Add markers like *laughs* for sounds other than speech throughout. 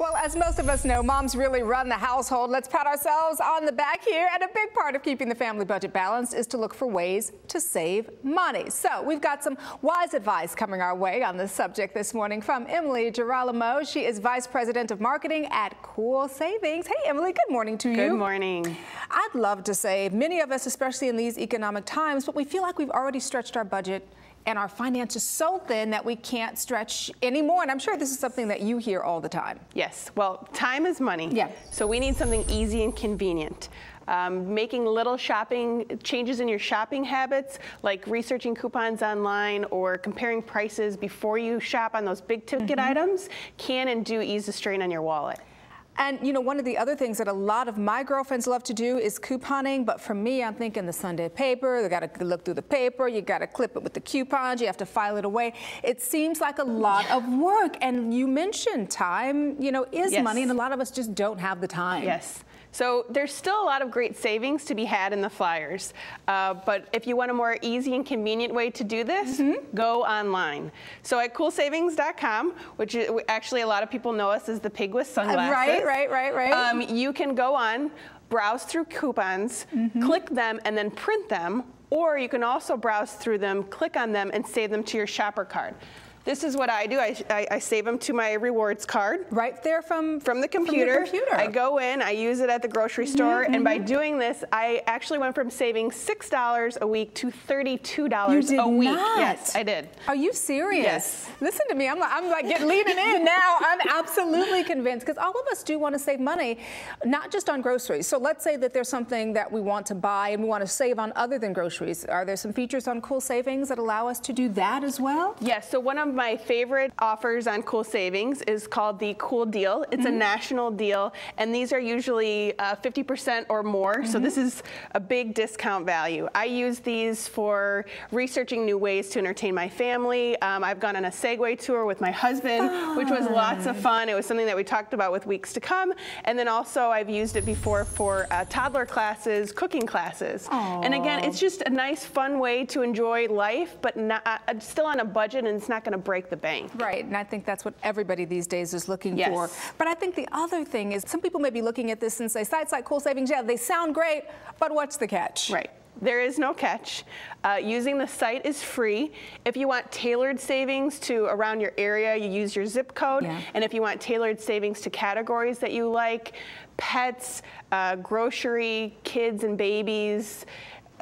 Well, as most of us know, moms really run the household. Let's pat ourselves on the back here. And a big part of keeping the family budget balanced is to look for ways to save money. So we've got some wise advice coming our way on this subject this morning from Emily Girolamo. She is Vice President of Marketing at Cool Savings. Hey, Emily, good morning to you. Good morning. I'd love to save. Many of us, especially in these economic times, but we feel like we've already stretched our budget and our finances so thin that we can't stretch anymore. And I'm sure this is something that you hear all the time. Yes, well, time is money. Yeah. So we need something easy and convenient. Um, making little shopping changes in your shopping habits, like researching coupons online or comparing prices before you shop on those big ticket mm -hmm. items, can and do ease the strain on your wallet. And you know, one of the other things that a lot of my girlfriends love to do is couponing, but for me, I'm thinking the Sunday paper, they gotta look through the paper, you gotta clip it with the coupons, you have to file it away. It seems like a lot of work. And you mentioned time, you know, is yes. money, and a lot of us just don't have the time. Yes. So there's still a lot of great savings to be had in the flyers. Uh, but if you want a more easy and convenient way to do this, mm -hmm. go online. So at coolsavings.com, which is, actually a lot of people know us as the pig with sunglasses. Uh, right, right, right, right. Um, you can go on, browse through coupons, mm -hmm. click them, and then print them. Or you can also browse through them, click on them, and save them to your shopper card. This is what I do. I, I, I, save them to my rewards card. Right there from, from the computer. From the computer. I go in, I use it at the grocery mm-hmm, store, mm -hmm, and by mm-hmm. doing this, I actually went from saving $6 a week to $32 a week. Not. Yes, I did. Are you serious? Yes. Listen to me, I'm like, I'm like getting leaning in now. I'm absolutely convinced because all of us do want to save money, not just on groceries. So let's say that there's something that we want to buy and we want to save on other than groceries. Are there some features on Cool Savings that allow us to do that as well? Yes, so one of my favorite offers on Cool Savings is called the Cool Deal. It's mm -hmm. a mm-hmm. national deal, and these are usually 50% uh, or more, mm -hmm. so this mm-hmm. is a big discount value. I use these for researching new ways to entertain my family. Um, I've gone on a Segway tour with my husband, fun. which was lots of fun. It was something that we talked about with weeks to come. And then also I've used it before for uh, toddler classes, cooking classes. Aww. And again, it's just a nice, fun way to enjoy life, but not, uh, still on a budget and it's not going to break the bank. Right, and I think that's what everybody these days is looking yes. for. But I think the other thing is some people may be looking at this and say, sites like Cool Savings, yeah, they sound great, but what's the catch? Right. There is no catch. Uh, using the site is free. If you want tailored savings to around your area, you use your zip code. Yeah. And if you want tailored savings to categories that you like, pets, uh, grocery, kids and babies,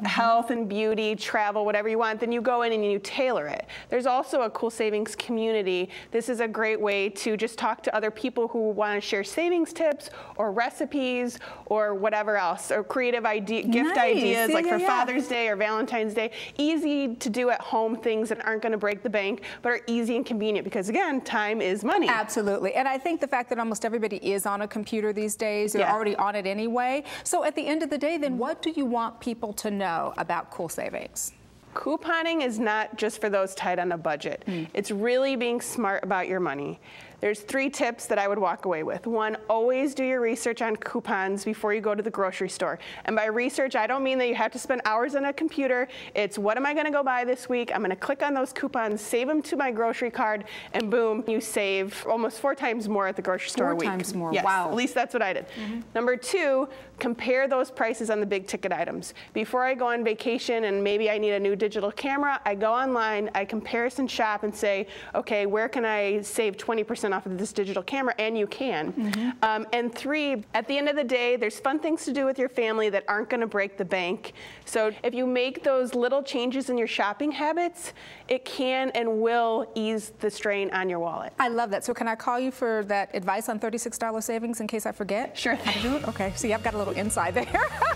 Mm -hmm. health and beauty, travel, whatever you want, then you go in and you tailor it. There's also a cool savings community. This is a great way to just talk to other people who want to share savings tips or recipes or whatever else, or creative idea, gift nice. ideas yeah, like yeah, for yeah. Father's Day or Valentine's Day. Easy to do at home things that aren't going to break the bank, but are easy and convenient because again, time is money. Absolutely. And I think the fact that almost everybody is on a computer these days, they're already on it anyway. So at the end of the day, then what do you want people to know? Know about Cool Savings? Couponing is not just for those tight on a budget. Mm. It's really being smart about your money. There's three tips that I would walk away with. One, always do your research on coupons before you go to the grocery store. And by research, I don't mean that you have to spend hours on a computer. It's what am I gonna go buy this week? I'm gonna click on those coupons, save them to my grocery card, and boom, you save almost four times more at the grocery store four a week. Four times more, yes, wow. At least that's what I did. Mm -hmm. Number two, compare those prices on the big ticket items. Before I go on vacation and maybe I need a new digital camera, I go online, I comparison shop and say, okay, where can I save 20% off of this digital camera, and you can. Mm -hmm. um, and three, at the end of the day, there's fun things to do with your family that aren't going to break the bank. So if you make those little changes in your shopping habits, it can and will ease the strain on your wallet. I love that. So can I call you for that advice on $36 savings in case I forget? Sure. How to do it? Okay. See, I've got a little inside there. *laughs*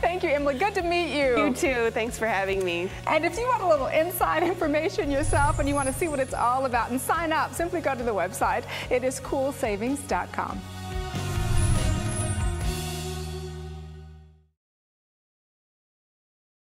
Thank you, Emily. Good to meet you. You too. Thanks for having me. And if you want a little inside *laughs* information yourself and you want to see what it's all about and sign up, simply go to the website. It is coolsavings.com.